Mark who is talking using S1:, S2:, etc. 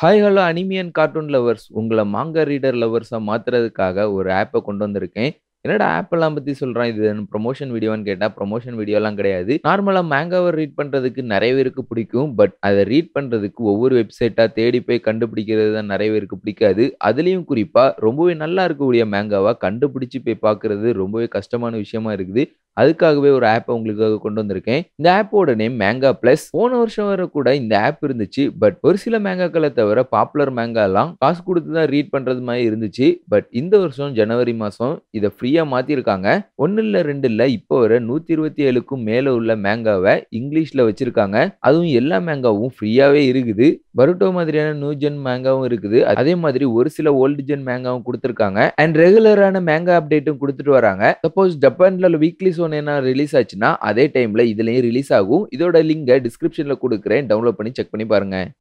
S1: Hi hello அனிமியன் cartoon lovers உங்களை manga reader லவர்ஸாக மாற்றுறதுக்காக ஒரு ஆப்பை கொண்டு வந்திருக்கேன். என்னடா ஆப்பெல்லாம் பற்றி சொல்கிறேன் இது ப்ரொமோஷன் வீடியோன்னு கேட்டால் ப்ரொமோஷன் வீடியோலாம் கிடையாது. நார்மலாக மேங்காவை ரீட் பண்ணுறதுக்கு நிறைய பேருக்கு பிடிக்கும். பட் அதை ரீட் பண்ணுறதுக்கு ஒவ்வொரு வெப்சைட்டாக தேடி போய் கண்டுபிடிக்கிறது தான் நிறைய பேருக்கு பிடிக்காது. அதுலேயும் குறிப்பாக ரொம்பவே நல்லா இருக்கக்கூடிய மேங்காவாக கண்டுபிடிச்சி போய் பார்க்குறது ரொம்பவே கஷ்டமான விஷயமா இருக்குது. அதுக்காகவே ஒரு ஆப்பை உங்களுக்காக கொண்டு வந்திருக்கேன். இந்த ஆப்போட நேம் மேங்கா பிளஸ். போன வருஷம் வர கூட இந்த ஆப் இருந்துச்சு. பட் ஒரு சில மேங்காக்களை தவிர பாப்புலர் மேங்காலாம் காசு கொடுத்து தான் ரீட் பண்றது மாதிரி இருந்துச்சு. பட் இந்த வருஷம் ஜனவரி மாசம் இதை ஃப்ரீயா மாத்திருக்காங்க. 1 இல்ல ரெண்டு இல்ல இப்போ வர 127க்கும் மேல உள்ள மேங்காவை இங்கிலீஷ்ல வச்சிருக்காங்க. அதுவும் எல்லா மேங்காவும் ஃப்ரீயாவே இருக்குது. பருட்டோ மாதிரியான நியூ ஜென் மேங்காவும் இருக்குது. அதே மாதிரி ஒரு சில ஓல்டு ஜென் மேங்காவும் கொடுத்துருக்காங்க அண்ட் ரெகுலரான மேங்கா அப்டேட்டும் கொடுத்துட்டு வராங்க. சப்போஸ் ஜப்பான்ல வீக்லி என்ன ரிலீஸ் ஆச்சுன்னா, அதே டைம்ல இதுலயும் ரிலீஸ் ஆகும். இதோட லிங்கை டிஸ்கிரிப்ஷன்ல கொடுக்குறேன் டவுன்லோட் பண்ணி செக் பண்ணி பாருங்க.